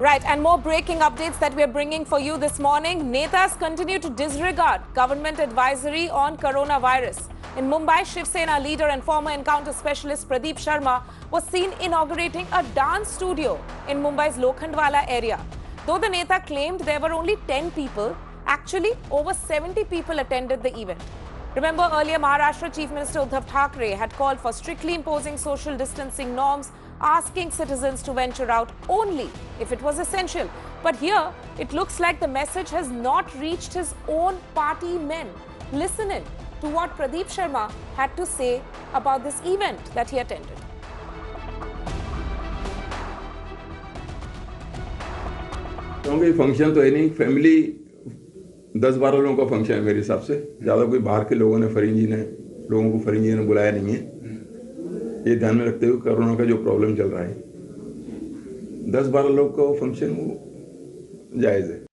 Right, and more breaking updates that we're bringing for you this morning. Netas continue to disregard government advisory on coronavirus. In Mumbai, Shiv Sena leader and former encounter specialist Pradeep Sharma was seen inaugurating a dance studio in Mumbai's Lokhandwala area. Though the Neta claimed there were only 10 people, actually over 70 people attended the event. Remember earlier Maharashtra Chief Minister Uddhav Thackeray had called for strictly imposing social distancing norms, asking citizens to venture out only if it was essential. But here, it looks like the message has not reached his own party men. Listen in to what Pradeep Sharma had to say about this event that he attended. क्योंकि function तो है नहीं family दस बारह लोगों का function है मेरे हिसाब से। ज़्यादा कोई बाहर के लोगों ने, फरिंजी ने, लोगों को फरिंजी ने बुलाया नहीं है। ये ध्यान में रखते हुए कोरोना का जो प्रॉब्लम चल रहा है। दस बारह लोग का फ़ंक्शन वो जायज़ है।